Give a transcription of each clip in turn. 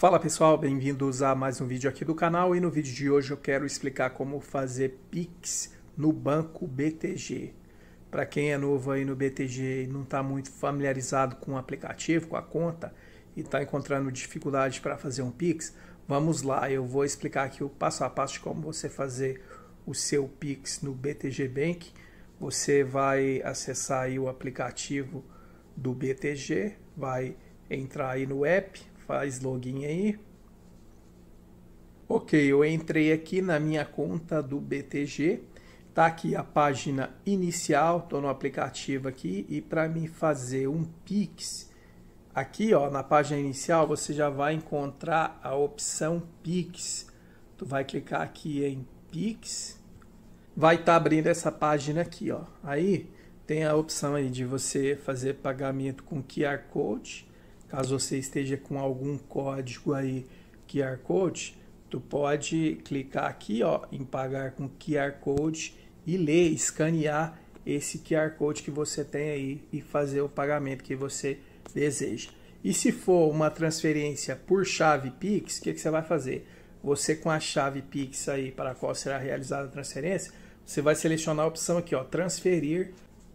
Fala pessoal, bem-vindos a mais um vídeo aqui do canal e no vídeo de hoje eu quero explicar como fazer Pix no banco BTG. Para quem é novo aí no BTG e não está muito familiarizado com o aplicativo, com a conta e está encontrando dificuldade para fazer um Pix, vamos lá, eu vou explicar aqui o passo a passo de como você fazer o seu Pix no BTG Bank. Você vai acessar aí o aplicativo do BTG, vai entrar aí no app, faz login aí. Ok, eu entrei aqui na minha conta do BTG. Tá aqui a página inicial, tô no aplicativo aqui e para mim fazer um Pix, aqui ó, na página inicial você já vai encontrar a opção Pix. Tu vai clicar aqui em Pix, vai estar tá abrindo essa página aqui ó. Aí tem a opção aí de você fazer pagamento com QR Code Caso você esteja com algum código aí QR Code, tu pode clicar aqui ó, em pagar com QR Code e ler, escanear esse QR Code que você tem aí e fazer o pagamento que você deseja. E se for uma transferência por chave Pix, o que, que você vai fazer? Você com a chave Pix aí para a qual será realizada a transferência, você vai selecionar a opção aqui, ó, transferir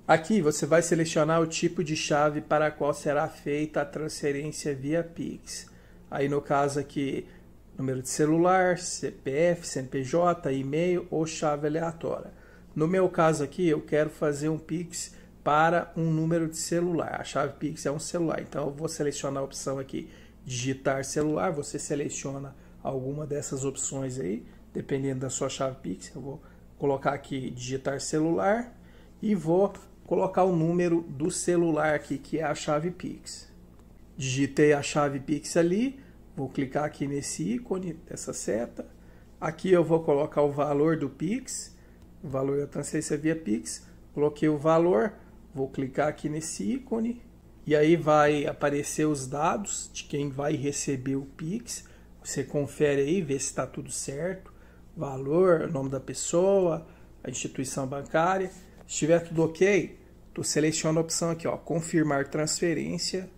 Aqui você vai selecionar o tipo de chave para a qual será feita a transferência via Pix. Aí no caso aqui, número de celular, CPF, CNPJ, e-mail ou chave aleatória. No meu caso aqui, eu quero fazer um Pix para um número de celular. A chave Pix é um celular, então eu vou selecionar a opção aqui, digitar celular. Você seleciona alguma dessas opções aí, dependendo da sua chave Pix. Eu vou colocar aqui digitar celular e vou colocar o número do celular aqui, que é a chave Pix. Digitei a chave Pix ali, vou clicar aqui nesse ícone dessa seta. Aqui eu vou colocar o valor do Pix, o valor da transferência via Pix. Coloquei o valor, vou clicar aqui nesse ícone e aí vai aparecer os dados de quem vai receber o Pix. Você confere aí, vê se está tudo certo. Valor, nome da pessoa, a instituição bancária. Estiver tudo ok, tu seleciona a opção aqui, ó, confirmar transferência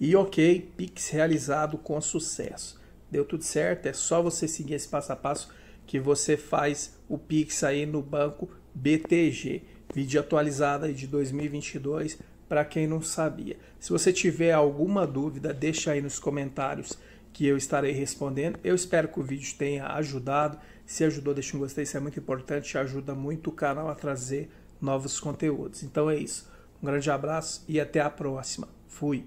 e ok, Pix realizado com sucesso. Deu tudo certo, é só você seguir esse passo a passo que você faz o Pix aí no banco BTG. Vídeo atualizado aí de 2022 para quem não sabia. Se você tiver alguma dúvida, deixa aí nos comentários que eu estarei respondendo. Eu espero que o vídeo tenha ajudado. Se ajudou, deixa um gostei, isso é muito importante, ajuda muito o canal a trazer novos conteúdos. Então é isso. Um grande abraço e até a próxima. Fui.